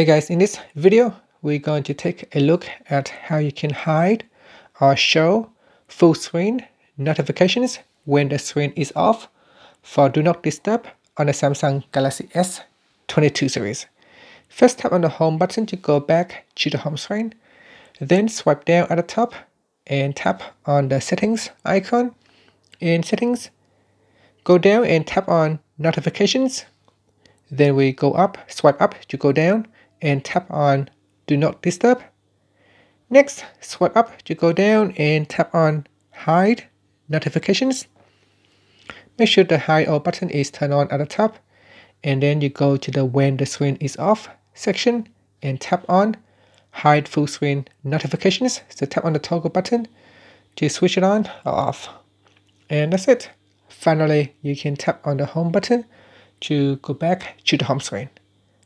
Hey guys, in this video, we're going to take a look at how you can hide or show full screen notifications when the screen is off for Do Not Disturb on the Samsung Galaxy S22 series. First tap on the home button to go back to the home screen. Then swipe down at the top and tap on the settings icon. In settings, go down and tap on notifications. Then we go up, swipe up to go down and tap on Do Not Disturb. Next, swipe up to go down and tap on Hide Notifications. Make sure the Hide All button is turned on at the top. And then you go to the When the screen is off section and tap on Hide Full Screen Notifications. So tap on the toggle button to switch it on or off. And that's it. Finally, you can tap on the Home button to go back to the home screen.